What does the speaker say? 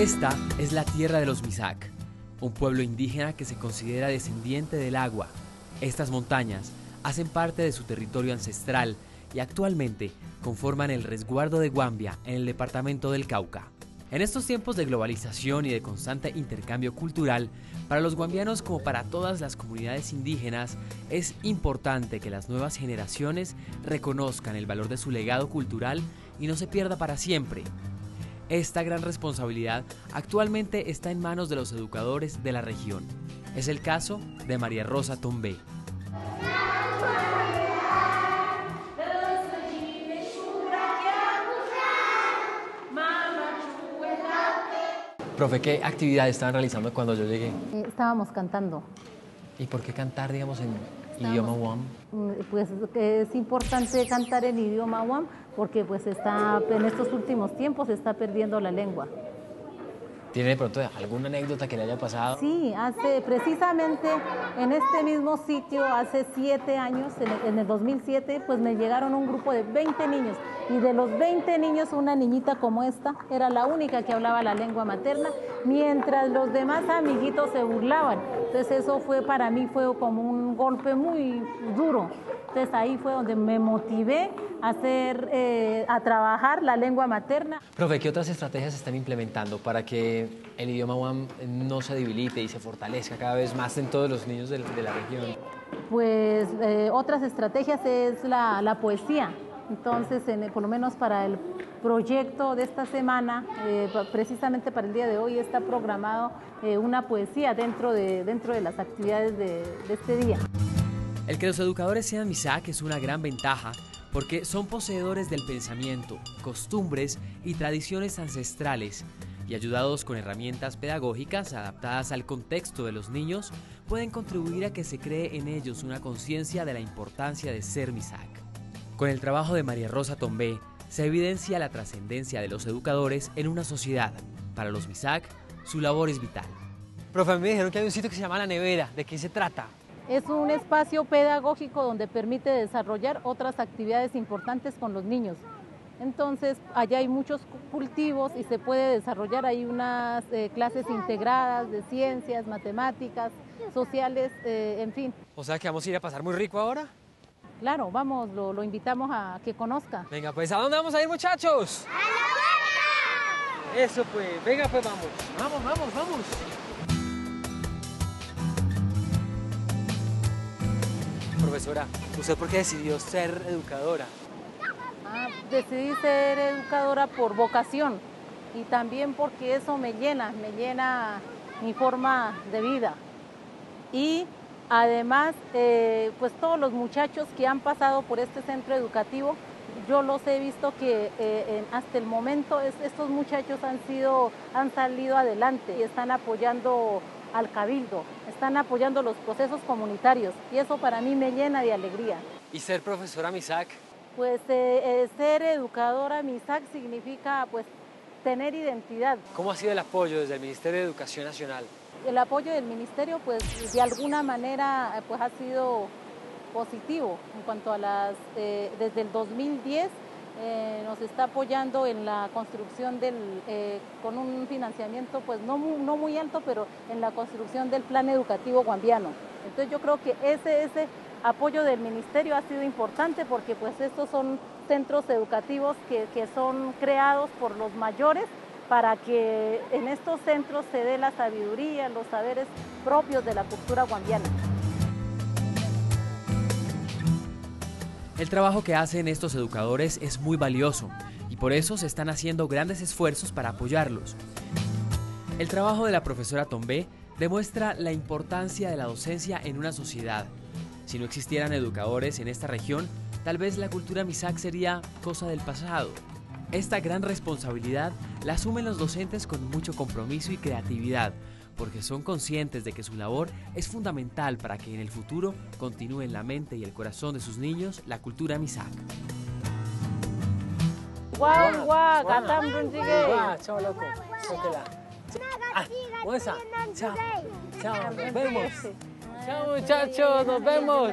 Esta es la tierra de los Misak, un pueblo indígena que se considera descendiente del agua. Estas montañas hacen parte de su territorio ancestral y actualmente conforman el resguardo de Guambia en el departamento del Cauca. En estos tiempos de globalización y de constante intercambio cultural, para los guambianos como para todas las comunidades indígenas, es importante que las nuevas generaciones reconozcan el valor de su legado cultural y no se pierda para siempre. Esta gran responsabilidad actualmente está en manos de los educadores de la región. Es el caso de María Rosa Tombé. Profe, ¿qué actividades estaban realizando cuando yo llegué? Estábamos cantando. ¿Y por qué cantar, digamos, en idioma Wam? Mm, Pues es importante cantar en idioma Wam porque pues está en estos últimos tiempos se está perdiendo la lengua. ¿Tiene de pronto alguna anécdota que le haya pasado? Sí, hace precisamente en este mismo sitio, hace siete años, en el, en el 2007, pues me llegaron un grupo de 20 niños y de los 20 niños una niñita como esta era la única que hablaba la lengua materna, mientras los demás amiguitos se burlaban. Entonces eso fue para mí fue como un golpe muy duro. Entonces ahí fue donde me motivé a hacer, eh, a trabajar la lengua materna. Profe, ¿qué otras estrategias están implementando para que el idioma Wam no se debilite y se fortalezca cada vez más en todos los niños de, de la región? Pues eh, otras estrategias es la, la poesía. Entonces, en- por lo menos para el proyecto de esta semana, eh, precisamente para el día de hoy, está programado eh, una poesía dentro de, dentro de las actividades de, de este día. El que los educadores sean Misak es una gran ventaja porque son poseedores del pensamiento, costumbres y tradiciones ancestrales y ayudados con herramientas pedagógicas adaptadas al contexto de los niños, pueden contribuir a que se cree en ellos una conciencia de la importancia de ser Misak. Con el trabajo de María Rosa Tombé se evidencia la trascendencia de los educadores en una sociedad. Para los Misak, su labor es vital. Profe, me dijeron que hay un sitio que se llama La Nevera. ¿De qué se trata? Es un espacio pedagógico donde permite desarrollar otras actividades importantes con los niños. Entonces, allá hay muchos cu- cultivos y se puede desarrollar ahí unas eh, clases integradas de ciencias, matemáticas, sociales, eh, en fin. O sea que vamos a ir a pasar muy rico ahora. Claro, vamos, lo, lo invitamos a que conozca. Venga, pues, ¿a dónde vamos a ir, muchachos? ¡A la huerta! Eso, pues, venga, pues, vamos. Vamos, vamos, vamos. Profesora, ¿usted por qué decidió ser educadora? Ah, decidí ser educadora por vocación y también porque eso me llena, me llena mi forma de vida. Y además, eh, pues todos los muchachos que han pasado por este centro educativo, yo los he visto que eh, hasta el momento es- estos muchachos han sido, han salido adelante y están apoyando al cabildo, están apoyando los procesos comunitarios y eso para mí me llena de alegría. ¿Y ser profesora Misak? Pues eh, eh, ser educadora MISAC significa pues tener identidad. ¿Cómo ha sido el apoyo desde el Ministerio de Educación Nacional? El apoyo del ministerio pues de alguna manera eh, pues ha sido positivo en cuanto a las eh, desde el 2010 eh, nos está apoyando en la construcción del eh, con un financiamiento pues no no muy alto pero en la construcción del plan educativo guambiano. Entonces yo creo que ese ese apoyo del ministerio ha sido importante porque pues estos son centros educativos que, que son creados por los mayores para que en estos centros se dé la sabiduría, los saberes propios de la cultura guambiana. El trabajo que hacen estos educadores es muy valioso y por eso se están haciendo grandes esfuerzos para apoyarlos. El trabajo de la profesora Tombé demuestra la importancia de la docencia en una sociedad. Si no existieran educadores en esta región, tal vez la cultura Misak sería cosa del pasado. Esta gran responsabilidad la asumen los docentes con mucho compromiso y creatividad, porque son conscientes de que su labor es fundamental para que en el futuro continúe en la mente y el corazón de sus niños la cultura Misak. Guau, guau, gatam runjige. chao loco. Ah, vemos. Chao muchachos, nos vemos.